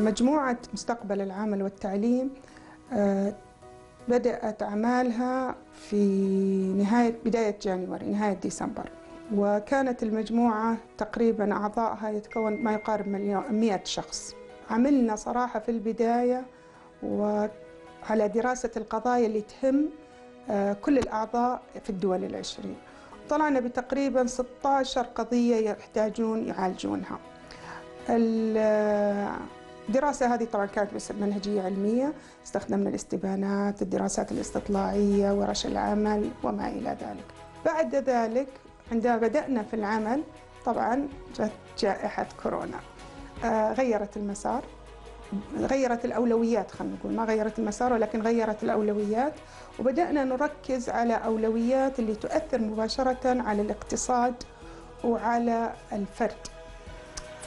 مجموعة مستقبل العمل والتعليم آه، بدأت أعمالها في نهاية بداية جانيوري نهاية ديسمبر. وكانت المجموعة تقريبا أعضائها يتكون ما يقارب 100 شخص. عملنا صراحة في البداية وعلى دراسة القضايا اللي تهم آه، كل الأعضاء في الدول العشرين. طلعنا بتقريبا 16 قضية يحتاجون يعالجونها. الدراسة هذه طبعا كانت بس منهجية علمية. استخدمنا الاستبانات الدراسات الاستطلاعية ورش العمل وما إلى ذلك. بعد ذلك عندما بدأنا في العمل طبعا جت جائحة كورونا. آه، غيرت المسار. غيرت الأولويات خلينا نقول. ما غيرت المسار ولكن غيرت الأولويات. وبدأنا نركز على أولويات اللي تؤثر مباشرة على الاقتصاد وعلى الفرد.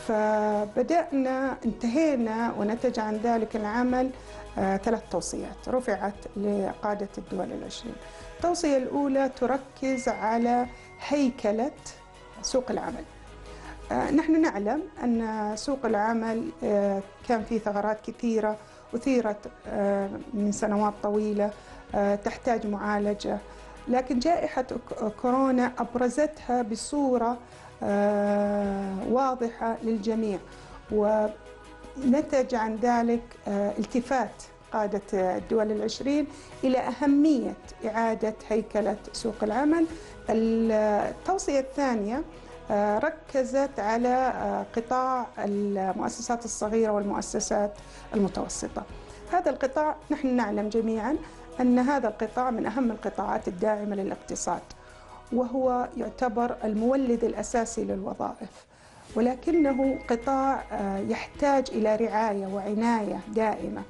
فبدأنا انتهينا ونتج عن ذلك العمل آه، ثلاث توصيات. رفعت لقادة الدول العشرين. التوصية الأولى تركز على هيكلة سوق العمل. آه، نحن نعلم أن سوق العمل آه، كان فيه ثغرات كثيرة أثيرت من سنوات طويلة تحتاج معالجة. لكن جائحة كورونا أبرزتها بصورة آه، واضحة للجميع ونتج عن ذلك آه، التفات قادة الدول العشرين إلى أهمية إعادة هيكلة سوق العمل. التوصية الثانية آه، ركزت على قطاع المؤسسات الصغيرة والمؤسسات المتوسطة. هذا القطاع نحن نعلم جميعا أن هذا القطاع من أهم القطاعات الداعمة للاقتصاد وهو يعتبر المولد الأساسي للوظائف. ولكنه قطاع آه، يحتاج إلى رعاية وعناية دائمة.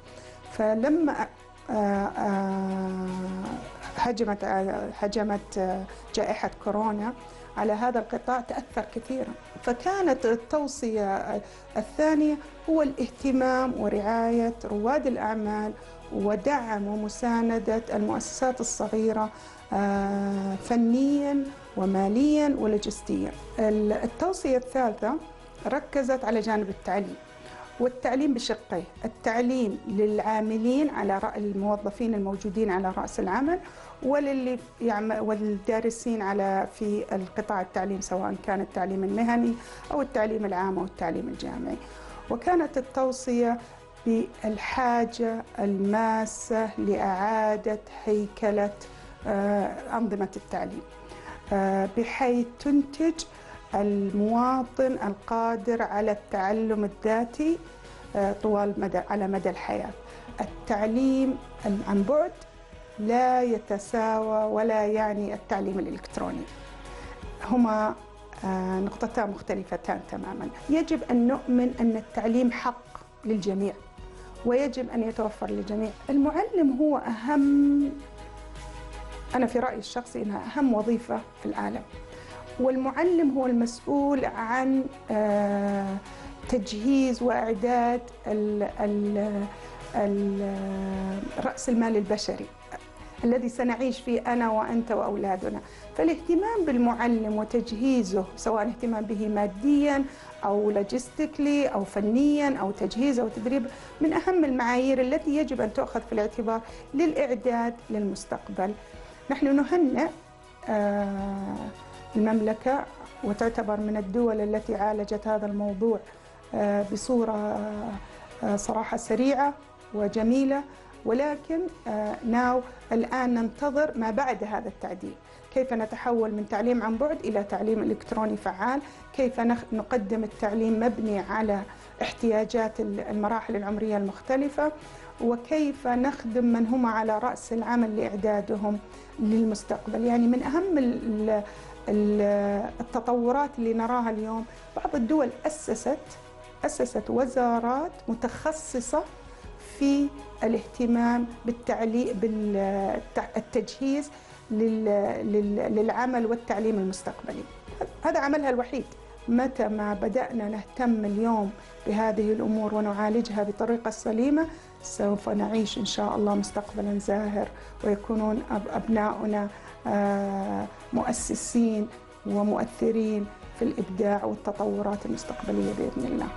فلما آه، آه، هجمت هجمت جائحة كورونا على هذا القطاع تأثر كثيرا. فكانت التوصية الثانية هو الاهتمام ورعاية رواد الأعمال ودعم ومساندة المؤسسات الصغيرة آه، فنيا وماليا ولوجستيا. التوصية الثالثة ركزت على جانب التعليم. والتعليم بشقيه. التعليم للعاملين على رأ- الموظفين الموجودين على رأس العمل وللي يعمل والدارسين على في القطاع التعليم سواء كان التعليم المهني أو التعليم العام أو التعليم الجامعي. وكانت التوصية بالحاجة الماسة لإعادة هيكلة آه، أنظمة التعليم. آه، بحيث تنتج المواطن القادر على التعلم الذاتي آه، طوال مدى على مدى الحياة. التعليم عن بعد لا يتساوى ولا يعني التعليم الإلكتروني. هما آه، نقطتان مختلفتان تماما. يجب أن نؤمن أن التعليم حق للجميع ويجب أن يتوفر للجميع. المعلم هو أهم أنا في رأيي الشخصي أنها أهم وظيفة في العالم. والمعلم هو المسؤول عن آه، تجهيز ال- رأس المال البشري الذي سنعيش فيه أنا وأنت وأولادنا. فالاهتمام بالمعلم وتجهيزه سواء اهتمام به ماديا أو لوجستيكلي أو فنيا أو تجهيز أو تدريب من أهم المعايير التي يجب أن تؤخذ في الاعتبار للإعداد للمستقبل. نحن نهنئ آه، المملكة وتعتبر من الدول التي عالجت هذا الموضوع آه، بصورة آه، صراحة سريعة وجميلة. ولكن آه، ناو الآن ننتظر ما بعد هذا التعديل. كيف نتحول من تعليم عن بعد إلى تعليم إلكتروني فعال؟ كيف نقدم التعليم مبني على احتياجات ال- المراحل العمرية المختلفة؟ وكيف نخدم من هم على رأس العمل لإعدادهم للمستقبل؟ يعني من أهم التطورات اللي نراها اليوم. بعض الدول أسست أسست وزارات متخصصة في الاهتمام بالتعليم بالتجهيز للعمل والتعليم المستقبلي. هذا عملها الوحيد. متى ما بدأنا نهتم اليوم بهذه الأمور ونعالجها بطريقة سليمة سوف نعيش إن شاء الله مستقبلا زاهر ويكونون أب- أبناؤنا مؤسسين ومؤثرين في الإبداع والتطورات المستقبلية بإذن الله.